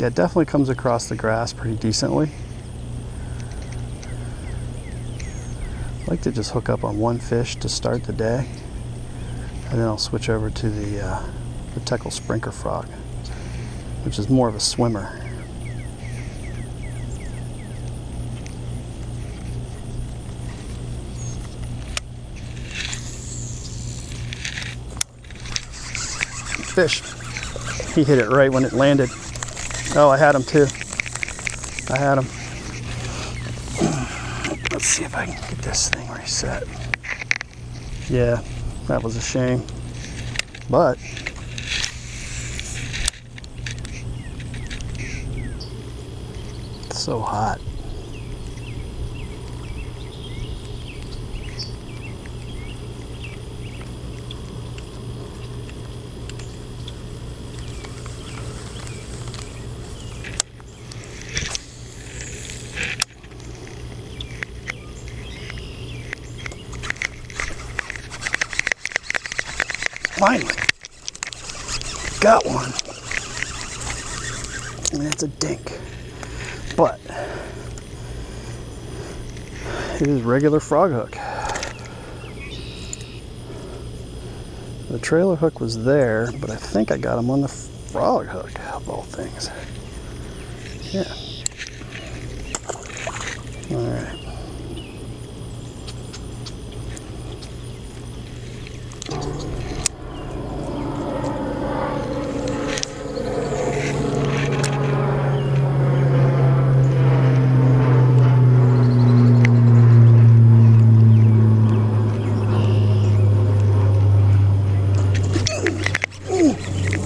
Yeah, it definitely comes across the grass pretty decently. I like to just hook up on one fish to start the day, and then I'll switch over to the, uh, the Teckel Sprinker Frog, which is more of a swimmer. Fish. He hit it right when it landed. Oh, I had him too. I had him. Let's see if I can get this thing reset. Yeah, that was a shame. But so hot. Finally, got one. And it's a dink. But it is regular frog hook. The trailer hook was there, but I think I got him on the frog hook, of all things. Yeah. All right.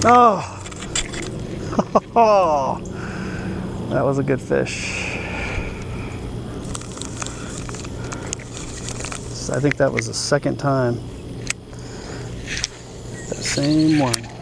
Oh. that was a good fish. I think that was the second time. That same one.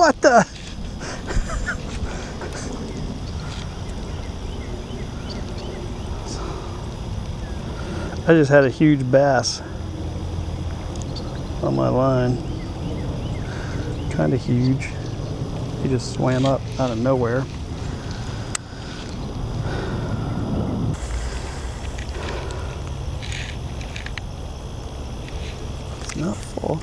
What the? I just had a huge bass on my line. Kind of huge. He just swam up out of nowhere. It's not full.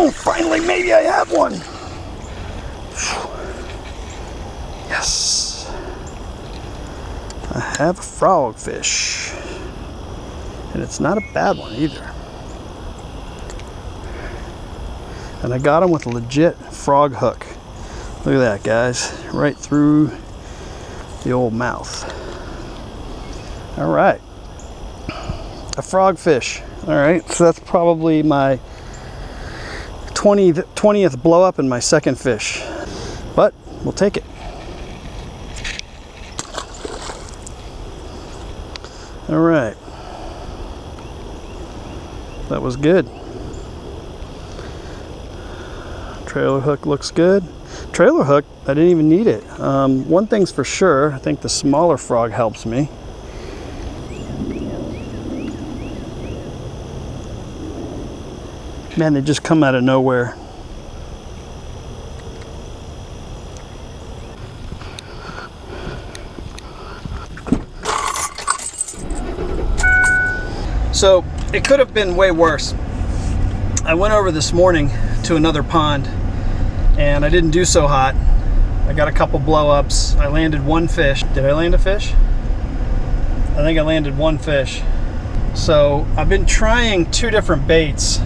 Oh, finally, maybe I have one. Yes. I have a frogfish. And it's not a bad one either. And I got him with a legit frog hook. Look at that, guys. Right through the old mouth. All right. A frogfish. All right, so that's probably my 20th, 20th blow up in my second fish. But we'll take it. All right. That was good. Trailer hook looks good. Trailer hook, I didn't even need it. Um, one thing's for sure, I think the smaller frog helps me. Man, they just come out of nowhere. So it could have been way worse. I went over this morning to another pond and I didn't do so hot. I got a couple blow ups. I landed one fish. Did I land a fish? I think I landed one fish. So I've been trying two different baits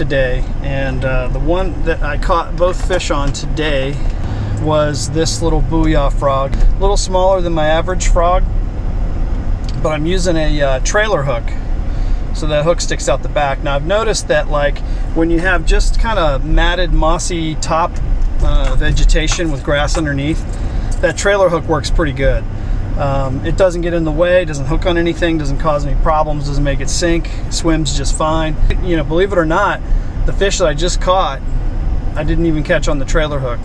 today and uh, the one that I caught both fish on today was this little booyah frog. A little smaller than my average frog, but I'm using a uh, trailer hook. So that hook sticks out the back. Now I've noticed that like when you have just kind of matted mossy top uh, vegetation with grass underneath, that trailer hook works pretty good. Um, it doesn't get in the way, doesn't hook on anything, doesn't cause any problems, doesn't make it sink, swims just fine. You know, believe it or not, the fish that I just caught, I didn't even catch on the trailer hook,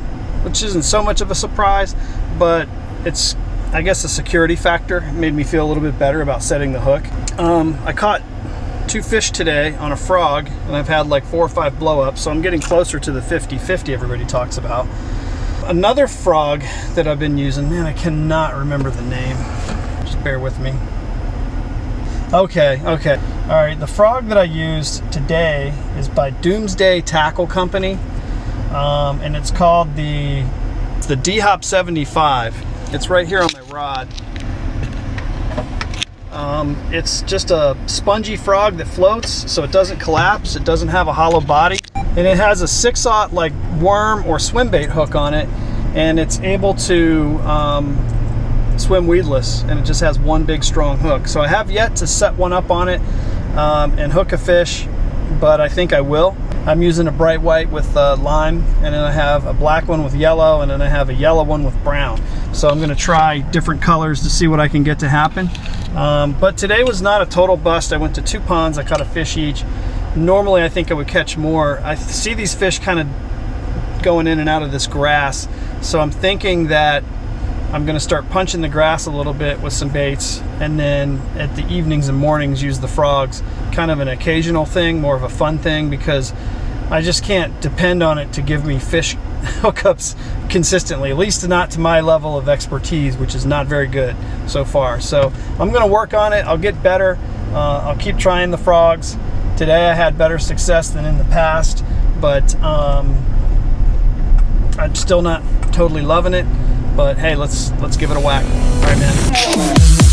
which isn't so much of a surprise, but it's, I guess, a security factor. It made me feel a little bit better about setting the hook. Um, I caught two fish today on a frog, and I've had like four or five blow-ups, so I'm getting closer to the 50-50 everybody talks about. Another frog that I've been using, man, I cannot remember the name. Just bear with me. Okay, okay. All right, the frog that I used today is by Doomsday Tackle Company, um, and it's called the the D-Hop 75. It's right here on my rod. Um, it's just a spongy frog that floats, so it doesn't collapse. It doesn't have a hollow body and it has a six aught like worm or swim bait hook on it and it's able to um, swim weedless and it just has one big strong hook. So I have yet to set one up on it um, and hook a fish but I think I will. I'm using a bright white with uh, lime and then I have a black one with yellow and then I have a yellow one with brown. So I'm gonna try different colors to see what I can get to happen. Um, but today was not a total bust. I went to two ponds. I caught a fish each normally I think I would catch more. I see these fish kind of going in and out of this grass. So I'm thinking that I'm gonna start punching the grass a little bit with some baits and then at the evenings and mornings use the frogs. Kind of an occasional thing, more of a fun thing because I just can't depend on it to give me fish hookups consistently, at least not to my level of expertise, which is not very good so far. So I'm gonna work on it, I'll get better. Uh, I'll keep trying the frogs Today I had better success than in the past, but um, I'm still not totally loving it. But hey, let's let's give it a whack. All right, man.